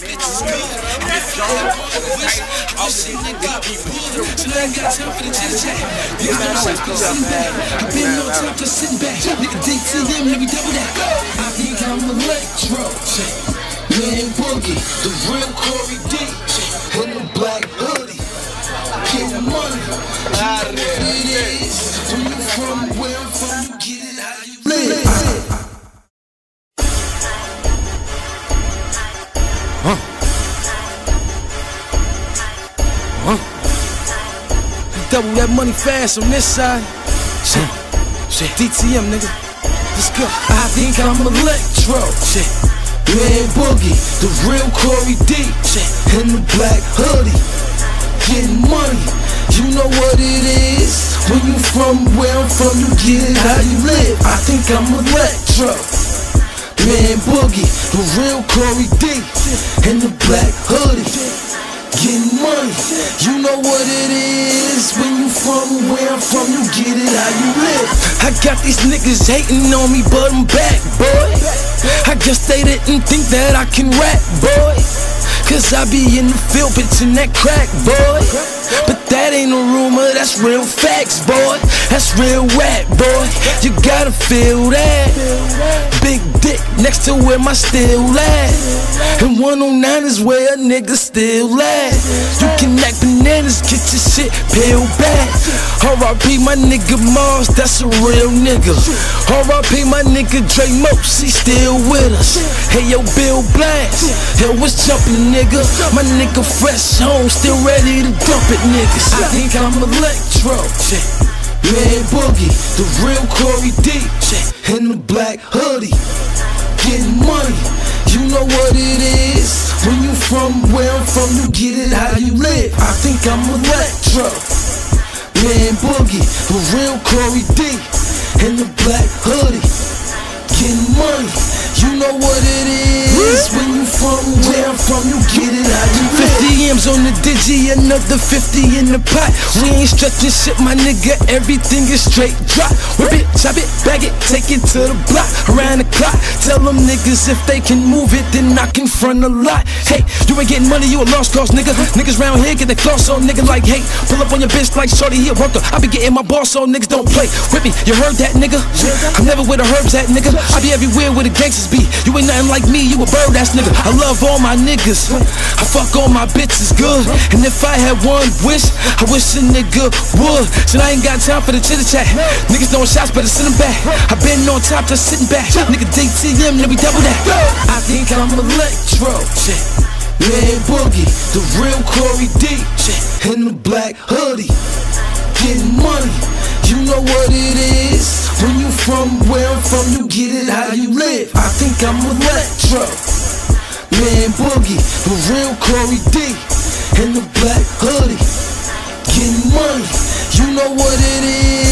bitches good. And if had one wish, I wish a nigga would. So I got time for the chit chat. Niggas don't sitting back. I been no time for sitting back. Nigga DTM, let me double that. I think I'm electro. Man Boogie, the real Corey Double that money fast on this side. Shit. Shit. DTM, nigga. Let's go. I think I'm electro. Shit. Man Boogie, the real Corey D. In the black hoodie. Getting money. You know what it is. When you from where I'm from, you get it how you live. I think I'm electro. Man Boogie, the real Corey D. In the black hoodie. Getting money. You know what it is. When you from where I'm from, you get it how you live. I got these niggas hating on me, but I'm back, boy. I guess they didn't think that I can rap, boy. Cause I be in the field pitching that crack, boy. But that ain't a rumor, that's real facts, boy. That's real rap, boy. You gotta feel that. Big dick next to where my still at. And 109 is where a nigga still at. You can get your shit peeled back. R.I.P. my nigga Mars, that's a real nigga. R.I.P. my nigga Dre Mose, he still with us. Hey yo, Bill Blast, yo, what's jumpin', nigga? My nigga fresh home, still ready to dump it, niggas. I think I'm electro. Man Boogie, the real Corey D. In the black hoodie. Getting money. From where I'm from, you get it how you live. I think I'm electro. Man Boogie, the real Corey D. In the black hoodie. From, you get it how you live. 50 M's on the digi, another 50 in the pot. We ain't stretching shit, my nigga. Everything is straight drop. Whip it, chop it, bag it, take it to the block. Around the clock. Tell them niggas if they can move it, then I can front a lot. Hey, you ain't getting money, you a lost cause, nigga. Niggas round here get their floss on, nigga. Like, hey, pull up on your bitch like Shorty, he a worker. I be getting my boss on, niggas don't play. Whip me, you heard that, nigga? I'm never where the herbs at, nigga. I be everywhere where the gangsters be. You ain't nothing like me, you a bird ass nigga. I love all my niggas. I fuck all my bitches good. And if I had one wish, I wish a nigga would. So I ain't got time for the chitter chat. Niggas throwing shots, better send them back. I been on top, just sitting back. Nigga DTM, let me double that. I think I'm electro. Shit. Man Boogie, the real Corey D. In the black hoodie. Getting money. You know what it is. When you from where I'm from, you get it how you live. I think I'm electro. Boogie, the real Corey D. In the black hoodie. Getting money. You know what it is.